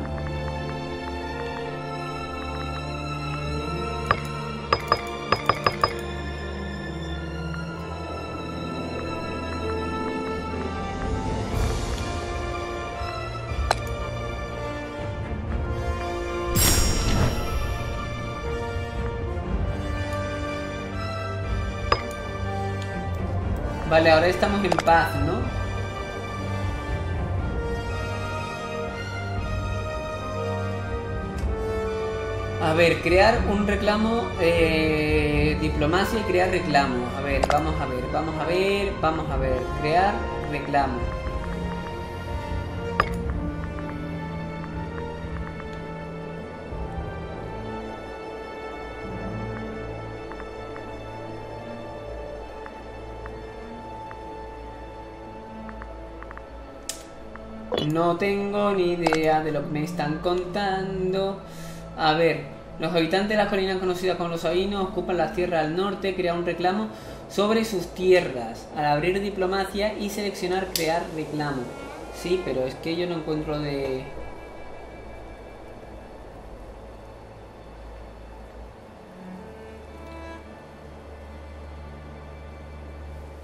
Vale, ahora estamos en paz. A ver, crear un reclamo, eh, diplomacia y crear reclamo. A ver, vamos a ver, vamos a ver, vamos a ver. Crear reclamo. No tengo ni idea de lo que me están contando. A ver, los habitantes de las colinas conocidas como los sabinos ocupan las tierras al norte, crean un reclamo sobre sus tierras al abrir diplomacia y seleccionar crear reclamo. Sí, pero es que yo no encuentro de...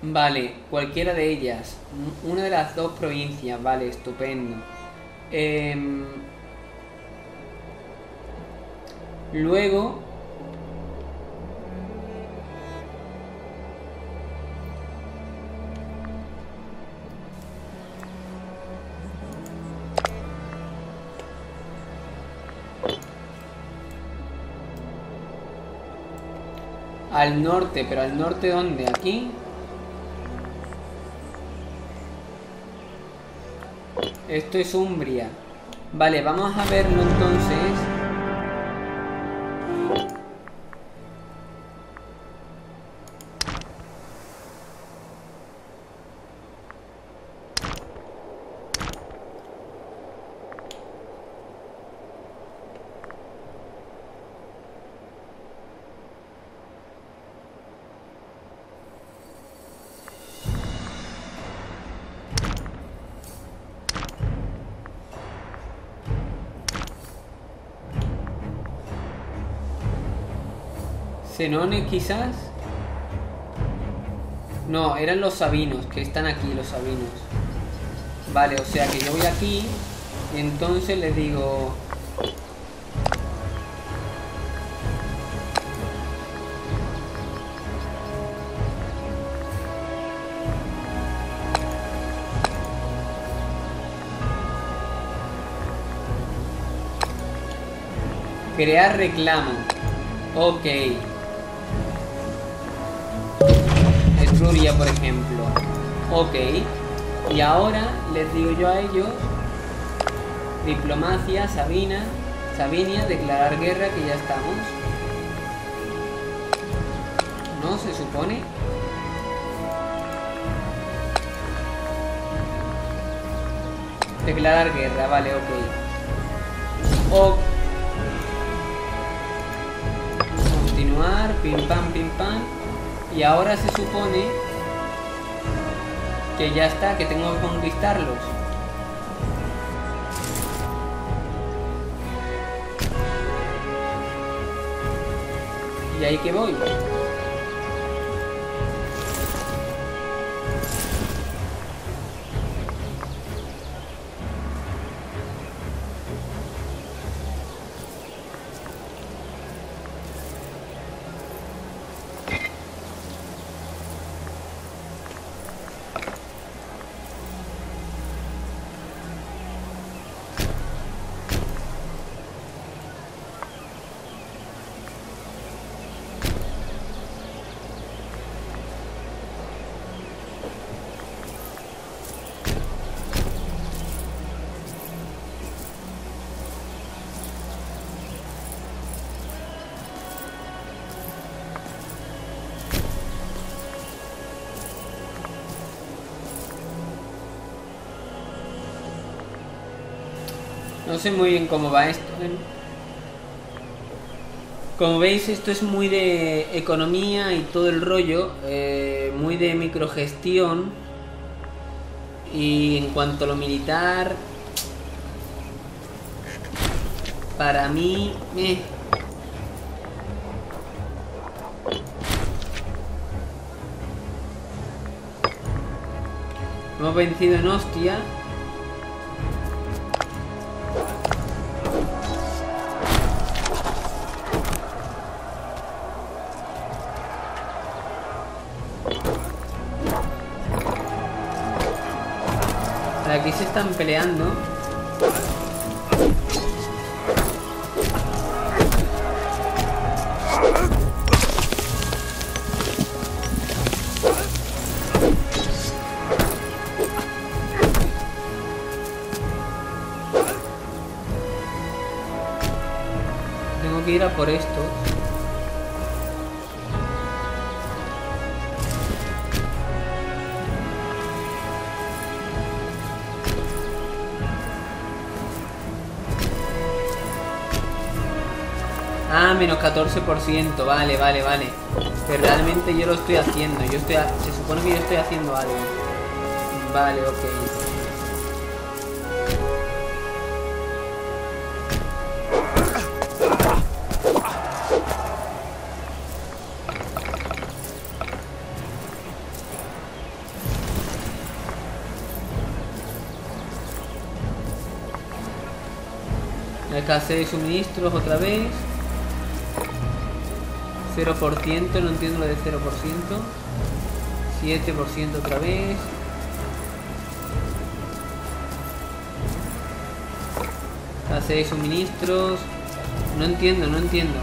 Vale, cualquiera de ellas. Una de las dos provincias, vale, estupendo. Eh luego... Al norte, pero al norte ¿dónde? ¿Aquí? Esto es Umbria. Vale, vamos a verlo entonces. Zenone quizás. No, eran los sabinos, que están aquí los sabinos. Vale, o sea que yo voy aquí y entonces les digo... Crear reclamo. Ok. Por ejemplo. Ok. Y ahora les digo yo a ellos, diplomacia, Sabina, Sabinia, declarar guerra, que ya estamos. ¿No? Se supone. Declarar guerra, vale, ok. Continuar, pim pam, pim pam. Y ahora se supone que ya está, que tengo que conquistarlos. Y ahí que voy. No sé muy bien cómo va esto. Como veis, esto es muy de economía y todo el rollo, eh, muy de microgestión. Y en cuanto a lo militar, para mí, eh. hemos vencido en Ostia están peleando. Menos 14%, vale, vale, vale. Que realmente yo lo estoy haciendo, yo estoy a... se supone que yo estoy haciendo algo. Vale, ok. Escasez de suministros otra vez. 0%, no entiendo lo de 0%. 7% otra vez. De suministros. No entiendo, no entiendo.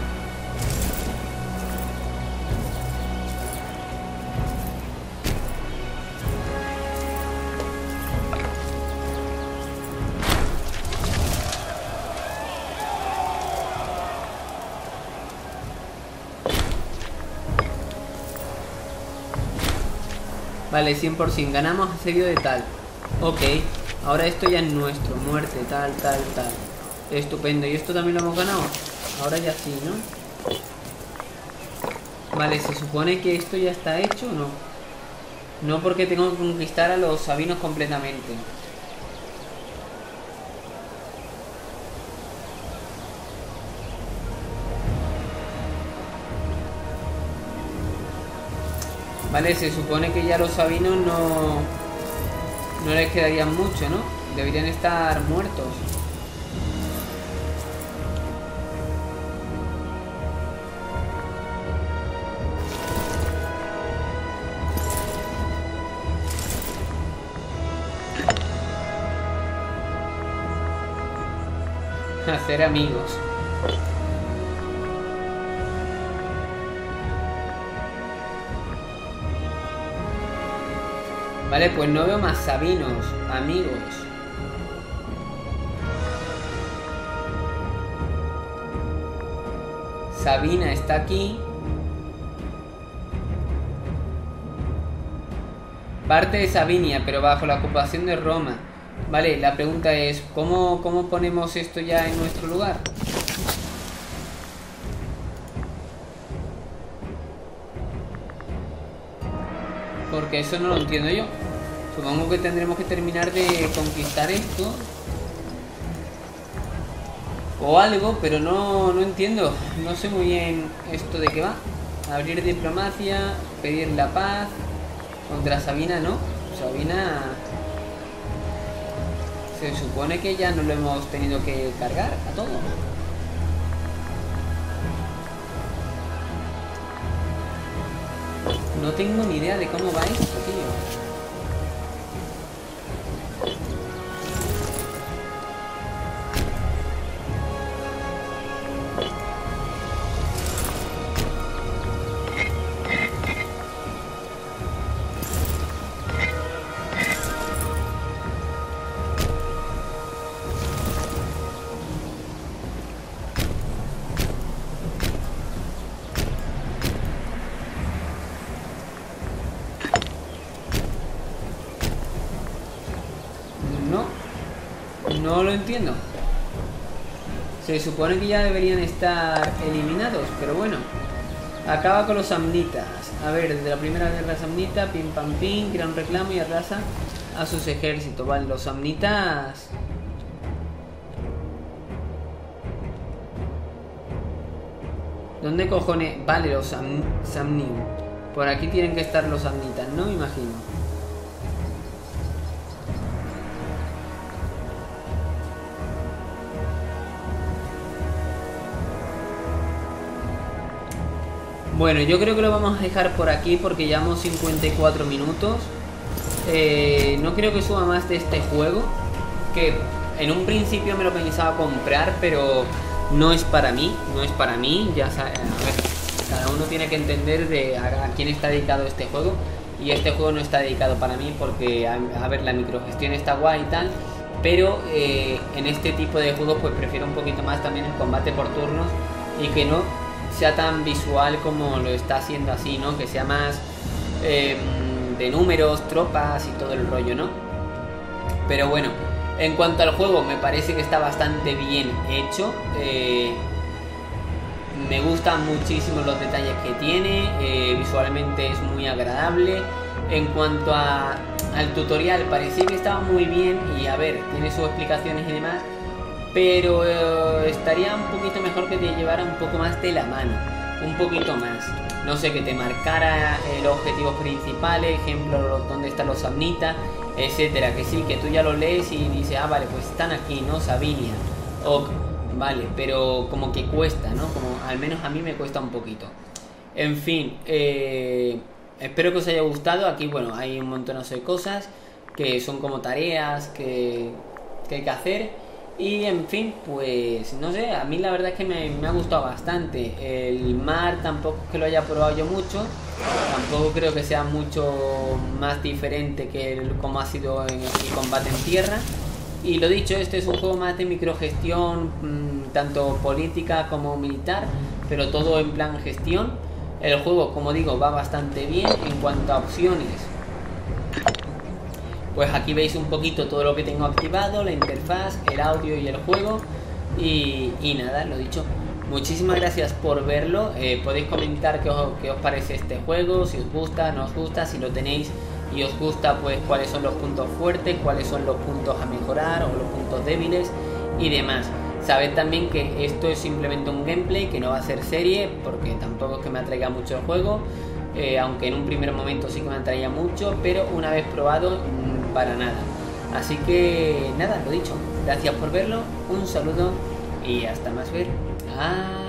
Vale, 100%. Ganamos asedio de tal. Ok. Ahora esto ya es nuestro. Muerte, tal, tal, tal. Estupendo. ¿Y esto también lo hemos ganado? Ahora ya sí, ¿no? Vale, ¿se supone que esto ya está hecho o no? No porque tengo que conquistar a los sabinos completamente. Vale, se supone que ya los sabinos no, no les quedarían mucho, ¿no? Deberían estar muertos. [laughs] Hacer amigos. Vale, pues no veo más sabinos, amigos. Sabina está aquí. Parte de Sabinia, pero bajo la ocupación de Roma. Vale, la pregunta es, ¿cómo, cómo ponemos esto ya en nuestro lugar? Porque eso no lo entiendo yo. Supongo que tendremos que terminar de conquistar esto. O algo, pero no, no entiendo. No sé muy bien esto de qué va. Abrir diplomacia, pedir la paz. Contra Sabina, ¿no? Sabina... Se supone que ya no lo hemos tenido que cargar a todo. No tengo ni idea de cómo va esto, No lo entiendo. Se supone que ya deberían estar eliminados, pero bueno. Acaba con los samnitas. A ver, desde la primera guerra samnita, pim pam pim, crea un reclamo y arrasa a sus ejércitos. Vale, los samnitas... ¿Dónde cojones? Vale, los sam Por aquí tienen que estar los samnitas, ¿no? Me imagino. Bueno, yo creo que lo vamos a dejar por aquí porque llevamos 54 minutos. Eh, no creo que suba más de este juego. Que en un principio me lo pensaba comprar, pero no es para mí. No es para mí. Ya a ver, cada uno tiene que entender de a, quién está dedicado este juego. Y este juego no está dedicado para mí porque, a, ver, la microgestión está guay y tal. Pero eh, en este tipo de juegos pues prefiero un poquito más también el combate por turnos y que no sea tan visual como lo está haciendo así, ¿no? Que sea más em, de números, tropas y todo el rollo, ¿no? Pero bueno, en cuanto al juego, me parece que está bastante bien hecho. Eh, me gustan muchísimo los detalles que tiene, eh, visualmente es muy agradable. En cuanto a, al tutorial, parecía que estaba muy bien y a ver, tiene sus explicaciones y demás, pero eh, estaría un poquito mejor que te llevara un poco más de la mano, un poquito más. No sé, que te marcara los objetivos principales, ejemplo, dónde están los samnitas, etcétera. Que sí, que tú ya lo lees y dices, ah, vale, pues están aquí, ¿no? Sabinia. O vale, pero como que cuesta, ¿no? Como al menos a mí me cuesta un poquito. En fin, eh, espero que os haya gustado. Aquí, bueno, hay un montón de cosas que son como tareas que, que hay que hacer. Y en fin, pues no sé, a mí la verdad es que me, ha gustado bastante. El mar tampoco es que lo haya probado yo mucho, tampoco creo que sea mucho más diferente que el, como ha sido en el combate en tierra. Y lo dicho, este es un juego más de microgestión, mmm, tanto política como militar, pero todo en plan gestión. El juego, como digo, va bastante bien en cuanto a opciones. Pues aquí veis un poquito todo lo que tengo activado, la interfaz, el audio y el juego. Y, nada, lo dicho. Muchísimas gracias por verlo. Eh, podéis comentar qué os, qué os parece este juego, si os gusta, no os gusta, si lo tenéis y os gusta pues cuáles son los puntos fuertes, cuáles son los puntos a mejorar o los puntos débiles y demás. Sabed también que esto es simplemente un gameplay, que no va a ser serie, porque tampoco es que me atraiga mucho el juego, eh, aunque en un primer momento sí que me atraía mucho, pero una vez probado, para nada. Así que nada, lo dicho, gracias por verlo, un saludo y hasta más ver. Adiós.